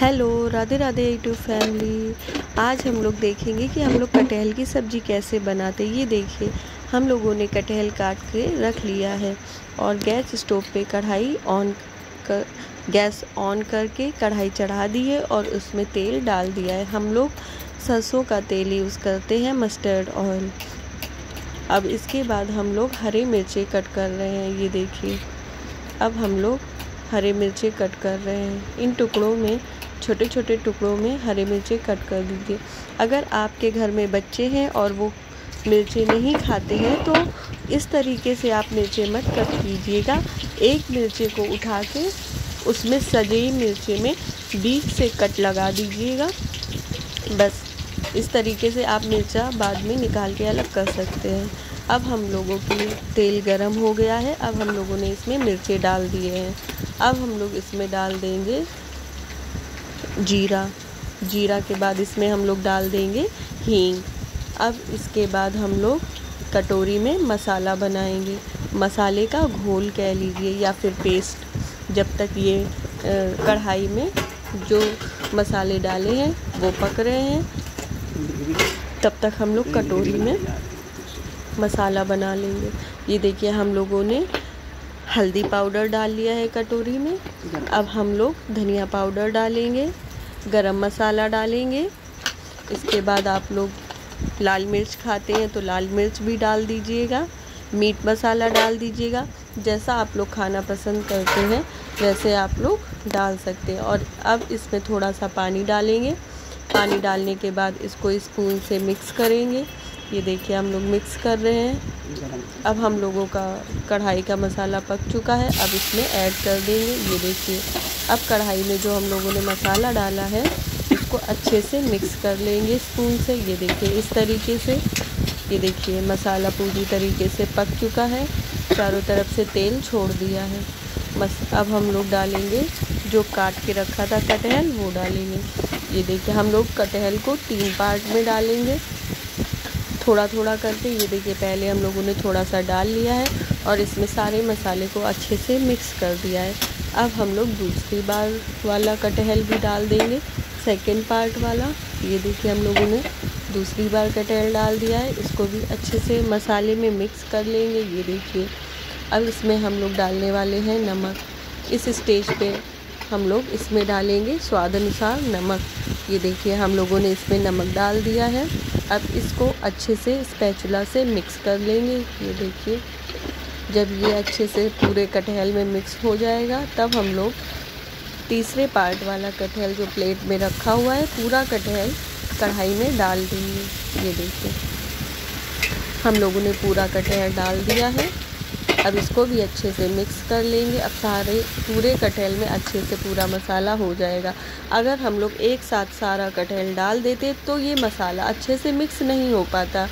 Hello Radhe Radhe YouTube family आज हम लोग देखेंगे कि हम लोग कटहल की सब्ज़ी कैसे बनाते ये देखिए, हम लोगों ने कटहल काट के रख लिया है और गैस स्टोव पे कढ़ाई ऑन कर गैस ऑन करके कढ़ाई चढ़ा दी है और उसमें तेल डाल दिया है। हम लोग सरसों का तेल यूज़ करते हैं मस्टर्ड ऑयल अब इसके बाद हम लोग हरे मिर्ची कट कर रहे हैं। ये देखिए, अब हम लोग हरे मिर्चे कट कर रहे हैं। इन टुकड़ों में छोटे छोटे टुकड़ों में हरे मिर्ची कट कर दीजिए। अगर आपके घर में बच्चे हैं और वो मिर्ची नहीं खाते हैं तो इस तरीके से आप मिर्ची मत कट कीजिएगा। एक मिर्चे को उठा के उसमें सजे मिर्चे में बीच से कट लगा दीजिएगा। बस, इस तरीके से आप मिर्चा बाद में निकाल के अलग कर सकते हैं। अब हम लोगों की तेल गरम हो गया है। अब हम लोगों ने इसमें मिर्चे डाल दिए हैं। अब हम लोग इसमें डाल देंगे जीरा। जीरा के बाद इसमें हम लोग डाल देंगे हींग। अब इसके बाद हम लोग कटोरी में मसाला बनाएँगे। मसाले का घोल कह लीजिए या फिर पेस्ट जब तक ये कढ़ाई में जो मसाले डाले हैं, वो पक रहे हैं, तब तक हम लोग कटोरी में मसाला बना लेंगे। ये देखिए हम लोगों ने हल्दी पाउडर डाल लिया है कटोरी में। अब हम लोग धनिया पाउडर डालेंगे गरम मसाला डालेंगे। इसके बाद आप लोग लाल मिर्च खाते हैं तो लाल मिर्च भी डाल दीजिएगा मीट मसाला डाल दीजिएगा जैसा आप लोग खाना पसंद करते हैं वैसे आप लोग डाल सकते हैं। और अब इसमें थोड़ा सा पानी डालेंगे। पानी डालने के बाद इसको स्पून से मिक्स करेंगे। ये देखिए, हम लोग मिक्स कर रहे हैं। अब हम लोगों का कढ़ाई का मसाला पक चुका है। अब इसमें ऐड कर देंगे। ये देखिए, अब कढ़ाई में जो हम लोगों ने मसाला डाला है, इसको अच्छे से मिक्स कर लेंगे स्पून से। ये देखिए, इस तरीके से। ये देखिए, मसाला पूरी तरीके से पक चुका है। चारों तरफ़ से तेल छोड़ दिया है। बस, अब हम लोग डालेंगे जो काट के रखा था कटहल, वो डालेंगे। ये देखिए, हम लोग कटहल को तीन पार्ट में डालेंगे। थोड़ा थोड़ा करके ये देखिए, पहले हम लोगों ने थोड़ा सा डाल लिया है और इसमें सारे मसाले को अच्छे से मिक्स कर दिया है। अब हम लोग दूसरी बार वाला कटहल भी डाल देंगे सेकेंड पार्ट वाला। ये देखिए, हम लोगों ने दूसरी बार कटहल डाल दिया है। इसको भी अच्छे से मसाले में मिक्स कर लेंगे। ये देखिए, अब इसमें हम लोग डालने वाले हैं नमक। इस स्टेज पे हम लोग इसमें डालेंगे स्वाद अनुसार नमक। ये देखिए, हम लोगों ने इसमें नमक डाल दिया है। अब इसको अच्छे से स्पैचुला से मिक्स कर लेंगे। ये देखिए, जब ये अच्छे से पूरे कटहल में मिक्स हो जाएगा, तब हम लोग तीसरे पार्ट वाला कटहल जो प्लेट में रखा हुआ है, पूरा कटहल कढ़ाई में डाल देंगे। ये देखिए, हम लोगों ने पूरा कटहल डाल दिया है। अब इसको भी अच्छे से मिक्स कर लेंगे। अब सारे पूरे कटहल में अच्छे से पूरा मसाला हो जाएगा। अगर हम लोग एक साथ सारा कटहल डाल देते तो ये मसाला अच्छे से मिक्स नहीं हो पाता।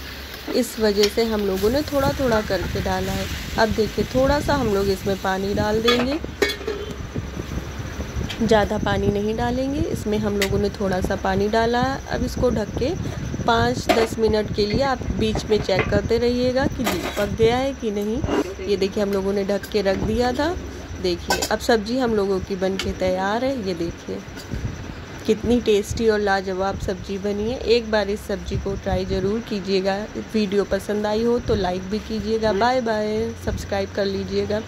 इस वजह से हम लोगों ने थोड़ा थोड़ा करके डाला है। अब देखिए थोड़ा सा हम लोग इसमें पानी डाल देंगे। ज़्यादा पानी नहीं डालेंगे। इसमें हम लोगों ने थोड़ा सा पानी डाला। अब इसको ढक के पाँच दस मिनट के लिए आप बीच में चेक करते रहिएगा कि पक गया है कि नहीं। ये देखिए, हम लोगों ने ढक के रख दिया था। देखिए, अब सब्ज़ी हम लोगों की बन के तैयार है। ये देखिए, कितनी टेस्टी और लाजवाब सब्ज़ी बनी है। एक बार इस सब्ज़ी को ट्राई ज़रूर कीजिएगा। वीडियो पसंद आई हो तो लाइक भी कीजिएगा। बाय बाय सब्सक्राइब कर लीजिएगा।